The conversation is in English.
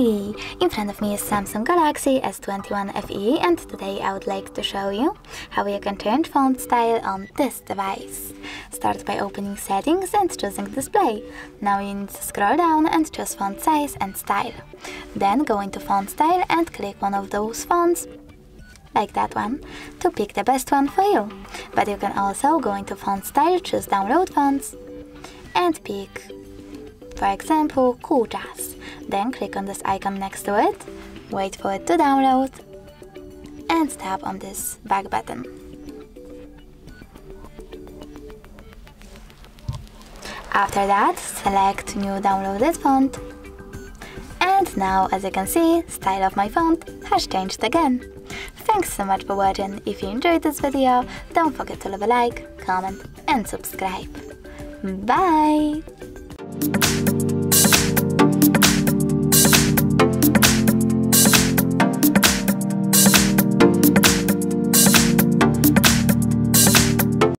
In front of me is Samsung Galaxy S21 FE and today I would like to show you how you can change font style on this device. Start by opening settings and choosing display. Now you need to scroll down and choose font size and style. Then go into font style and click one of those fonts like that one, to pick the best one for you. But you can also go into font style, choose download fonts and pick, for example, Cool Jazz. Then click on this icon next to it, wait for it to download and tap on this back button. After that, select new downloaded font. And now, as you can see, style of my font has changed again. Thanks so much for watching. If you enjoyed this video, don't forget to leave a like, comment and subscribe. Bye!